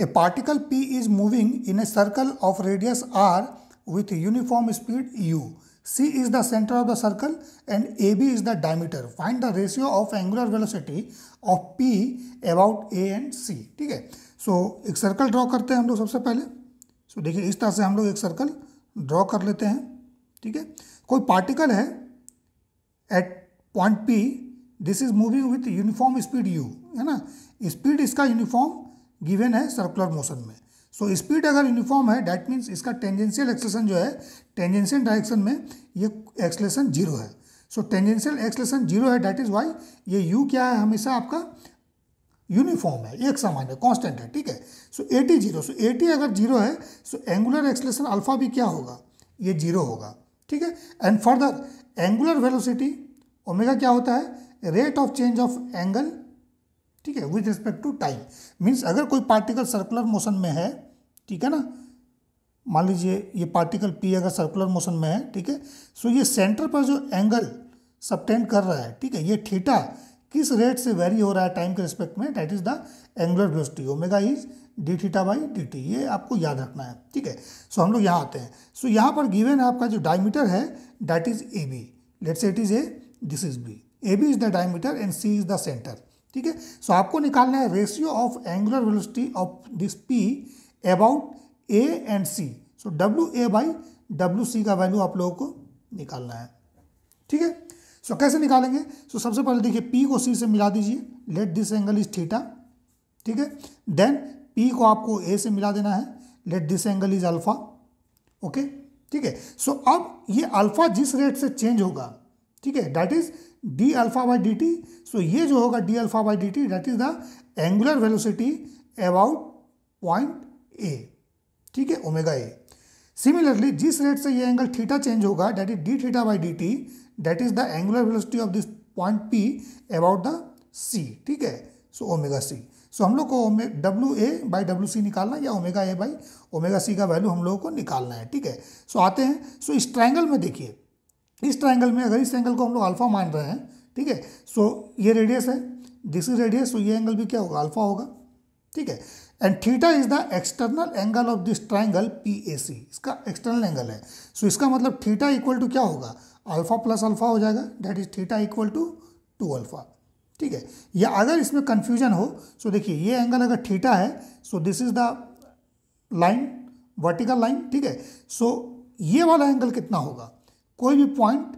A particle P is moving in a circle of radius R with uniform speed u C is the centre of the circle and A B is the diameter find the ratio of angular velocity of P about A and C ठीक है? सो एक circle draw करते हैं हम लोग सबसे पहले। सो देखिए, इस तरह से हम लोग एक सर्कल ड्रॉ कर लेते हैं। ठीक है? कोई पार्टिकल है at point P this is moving with uniform speed u है ना? स्पीड इसका यूनिफॉर्म गिवन है सर्कुलर मोशन में। सो so, स्पीड अगर यूनिफॉर्म है डैट मीन्स इसका टेंजेंशियल एक्सलेशन जो है टेंजेंशियल डायरेक्शन में ये एक्सलेशन ज़ीरो है। सो टेंजेंशियल एक्सलेशन ज़ीरो है डैट इज़ वाई ये यू क्या है हमेशा आपका यूनिफॉर्म है एक समान है कांस्टेंट है ठीक है? So a t zero so a t अगर ज़ीरो है सो एंगुलर एक्सलेशन अल्फ़ा भी क्या होगा? ये ज़ीरो होगा ठीक है? And further angular velocity omega क्या होता है? Rate of change of angle ठीक है with respect to time means अगर कोई पार्टिकल सर्कुलर मोशन में है, ठीक है ना? मान लीजिए ये पार्टिकल पी अगर सर्कुलर मोशन में है, ठीक है? सो ये सेंटर पर जो एंगल सबटेंड कर रहा है, ठीक है? ये थीटा किस रेट से वेरी हो रहा है टाइम के रिस्पेक्ट में? That is the angular velocity omega is d theta by d t ये आपको याद रखना है, ठीक है? सो हम लोग यहाँ आते हैं। सो यहाँ पर गिवन आपका जो डायमीटर है that is A B let say it is A this is B A B is the diameter and C is the centre ठीक है? सो आपको निकालना है ratio of angular velocity of this P about A and C so W A by W C का value आप लोगों को निकालना है। ठीक है? सो कैसे निकालेंगे? सो so, सबसे पहले देखिए पी को सी से मिला दीजिए। Let this angle is theta ठीक है? देन पी को आपको ए से मिला देना है। Let this angle is alpha okay ठीक है? सो अब ये अल्फ़ा जिस रेट से चेंज होगा ठीक है? That is d alpha by d t, so ये जो होगा d alpha by d t that is the angular velocity about point A ठीक है? ओमेगा ए सिमिलरली जिस रेट से ये एंगल थीटा चेंज होगा that is d theta by d t that is the angular velocity of this point P about the C ठीक है? So omega C so हम लोग को W A by W C निकालना या omega A by omega C का value हम लोगों को निकालना है, ठीक है? सो आते हैं। सो इस ट्रायंगल में देखिए। इस ट्रायंगल में अगर इस एंगल को हम लोग अल्फ़ा मान रहे हैं ठीक है? सो ये रेडियस है दिस इज़ रेडियस सो ये एंगल भी क्या होगा? अल्फ़ा होगा ठीक है? And theta is the external angle of this triangle P A C इसका एक्सटर्नल एंगल है। सो so, इसका मतलब थीटा इक्वल टू क्या होगा? अल्फ़ा प्लस अल्फ़ा हो जाएगा that is theta equal to two alpha ठीक है? या अगर इसमें कन्फ्यूज़न हो सो so देखिए ये एंगल अगर थीटा है so this is the line vertical line ठीक है? सो ये वाला एंगल कितना होगा? कोई भी पॉइंट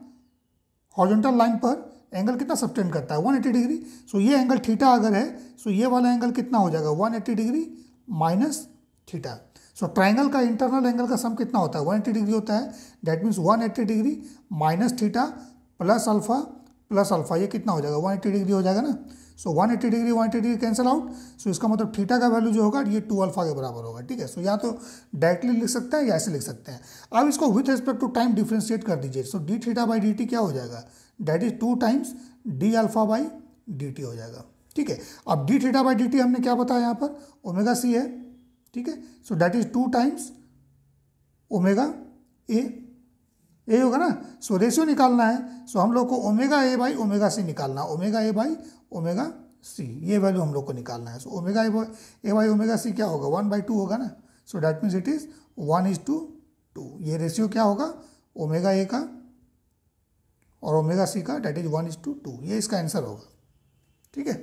हॉरिजॉन्टल लाइन पर एंगल कितना सब्टेंड करता है? 180 डिग्री सो ये एंगल थीटा अगर है सो ये वाला एंगल कितना हो जाएगा? 180 degree minus theta so triangle का इंटरनल एंगल का सम कितना होता है? 180 डिग्री होता है. That means 180 degree minus theta plus alpha plus alpha ये कितना हो जाएगा? 180 डिग्री हो जाएगा ना? So so, 180 degree 180 degree cancel out so इसका मतलब थीटा का वैल्यू जो होगा ये टू अल्फ़ा के बराबर होगा ठीक है? सो so, या तो डायरेक्टली लिख सकते हैं या ऐसे लिख सकते हैं। अब इसको with respect to time differentiate कर दीजिए। So d theta by d t क्या हो जाएगा? That is two times d alpha by d t हो जाएगा ठीक है? अब d theta by d t हमने क्या बताया यहाँ पर? ओमेगा सी है ठीक है? So that is two times omega A A होगा ना? सो रेशियो निकालना है। सो हम लोग को omega A by omega C निकालना omega A by omega C ये वैल्यू हम लोग को निकालना है। So omega A by omega C क्या होगा? वन बाई टू होगा ना? So that means it is one is to two ये रेशियो क्या होगा? ओमेगा ए का और ओमेगा सी का that is one is to two ये इसका आंसर होगा। ठीक है?